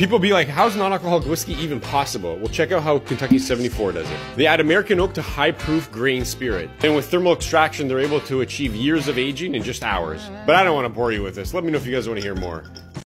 People be like, how's non-alcoholic whiskey even possible? Well, check out how Kentucky 74 does it. They add American oak to high-proof grain spirit. And with thermal extraction, they're able to achieve years of aging in just hours. But I don't want to bore you with this. Let me know if you guys want to hear more.